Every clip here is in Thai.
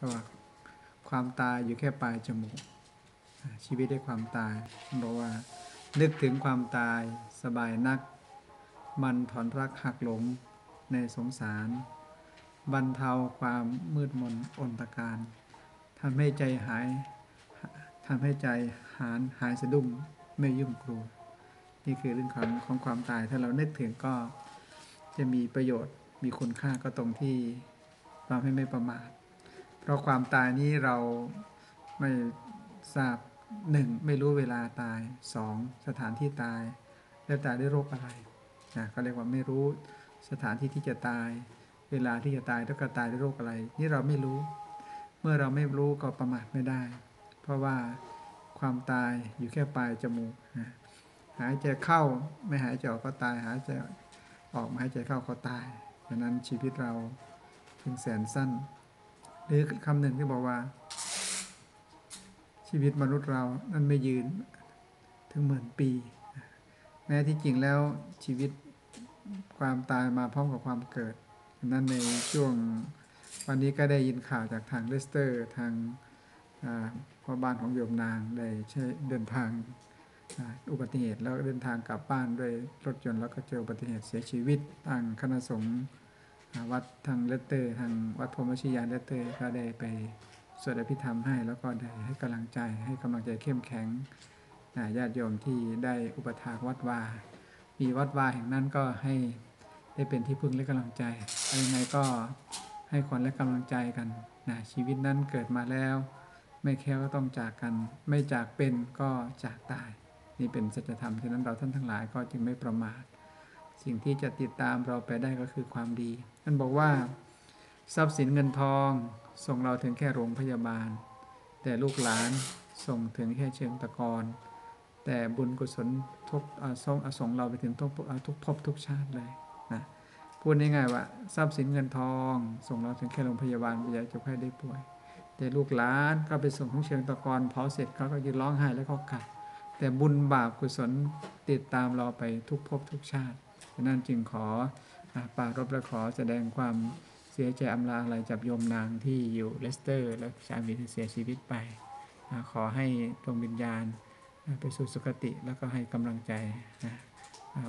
เพราะว่าความตายอยู่แค่ปลายจมูก ชีวิตได้ความตายบอกว่า นึกถึงความตายสบายนัก มันถอนรักหักหลงในสงสาร บรรเทาความมืดมนอนตการทำให้ใจหายทำให้ใจหายหายสะดุ้งไม่ยุ่งกลัวนี่คือเรื่องของของความตายถ้าเรานึกถึงก็จะมีประโยชน์มีคุณค่าก็ตรงที่เราให้ไม่ประมาท ราะความตายนี้เราไม่ทราบหนึ่งไม่รู้เวลาตายสองสถานที่ตาย แล้วตายด้วยโรคอะไรนะเขาเรียกว่าไม่รู้สถานที่ที่จะตาย เวลาที่จะตายแล้วก็ตายด้วยโรคอะไร นี่เราไม่รู้ เมื่อเราไม่รู้ก็ประมาทไม่ได้ เพราะว่าความตายอยู่แค่ปลายจมูกนะหายใจเข้าไม่หายใจออกก็ตายหายใจออกไม่หายใจเข้าก็ตายดังนั้นชีวิตเราจึงแสนสั้น หรือคำหนึ่งที่บอกว่า ชีวิตมนุษย์เรานั้นไม่ยืนถึงหมื่นปี แม้ที่จริงแล้วชีวิตความตายมาพร้อมกับความเกิดนั้นในช่วงวันนี้ก็ได้ยินข่าวจากทางเลสเตอร์ ทางพ่อบ้านของโยมนางได้ใช้เดินทางอุบัติเหตุแล้วเดินทางกลับบ้านด้วยรถยนต์แล้วก็เจออุบัติเหตุเสียชีวิตทางคณะสงฆ์ วัดทางเลสเตอร์ ทางวัดพรหมวชิรญาณเลสเตอร์ ก็ได้ไปสวดอภิธรรมให้ แล้วก็ได้ให้กำลังใจ ให้กำลังใจเข้มแข็งญาติโยมที่ได้อุปัฏฐากวัดวา มีวัดวาแห่งนั้นก็ให้ได้เป็นที่พึ่งและกำลังใจยังไงก็ให้ขวัญและกำลังใจกันนะชีวิตนั้นเกิดมาแล้ว ไม่แค่ก็ต้องจากกัน ไม่จากเป็นก็จากตาย นี่เป็นสัจธรรมฉะนั้นเราท่านทั้งหลายก็จึงไม่ประมาท สิ่งที่จะติดตามเราไปได้ก็คือความดีท่านบอกว่า ทรัพย์สินเงินทองส่งเราถึงแค่โรงพยาบาล แต่ลูกหลานส่งถึงแค่เชิงตะกอนแต่บุญกุศลทุกส่งอส่งเราไปถึงทุกทุกภพทุกชาติเลยนะพูดง่ายๆว่า ทรัพย์สินเงินทอง ส่งเราถึงแค่โรงพยาบาลไปยาจ็บไข้ได้ป่วย แต่ลูกหลานก็ไปส่งทั้งเชิงตะกอนเผาเสร็จเขาก็ยืนร้องไห้แล้วก็กลับแต่บุญบาปกุศลติดตามเราไปทุกภพทุกชาติ ฉะนั้นจึงขออ่าปรารบและขอแสดงความเสียใจอำลาอะไรจับโยมนางที่อยู่เลสเตอร์ และสามีที่เสียชีวิตไปอขอให้ดวงวิญญาณไปสู่สุคติแล้วก็ให้กำลังใจ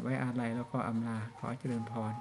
ไว้อาลัยแล้วก็อำลาขอเจริญพร